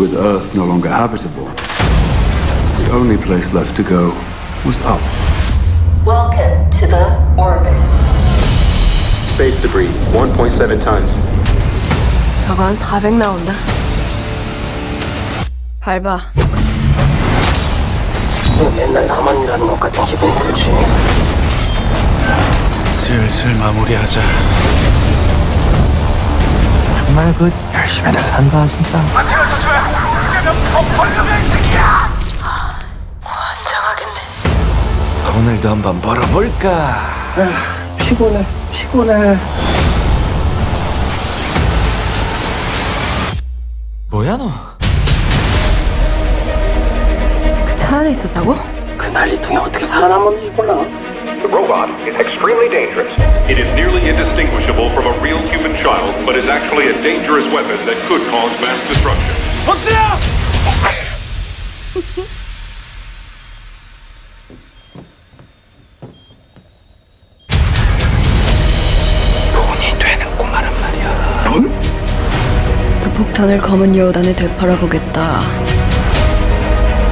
With Earth no longer habitable, the only place left to go was up. Welcome to the orbit. Space debris, 1.7 tons. 저건 400 나온다. 밟아. 맨날 나만 일하는 것 같은 기분 들지. 슬슬 마무리하자. 정말 그 열심히들 산다 진짜. 오늘도 한번 벌어볼까? 피곤해 피곤해. 뭐야 너? 그 차 안에 있었다고? 그 난리통에 어떻게 살아남았는지 몰라. The robot is extremely dangerous. It is nearly indistinguishable from a real human child, but is actually a dangerous weapon that could cause mass destruction. 돈이 되는 꼬마란 말이야. 돈? 그 폭탄을 검은 여우단에 되팔아 보겠다.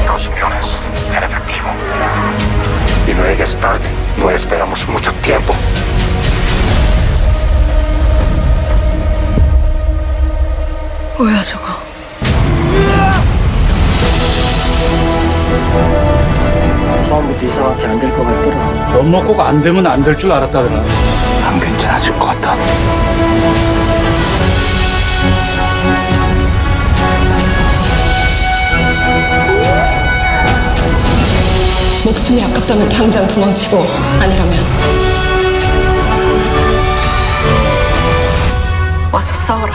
Dos millones 뭐야 저거? 처음부터 이상하게 안 될 것 같더라. 넌뭐꼭안 되면 안 될 줄 알았다더라. 안 괜찮아질 것 같다. 목숨이 아깝다면 당장 도망치고 아니라면 와서 싸워라.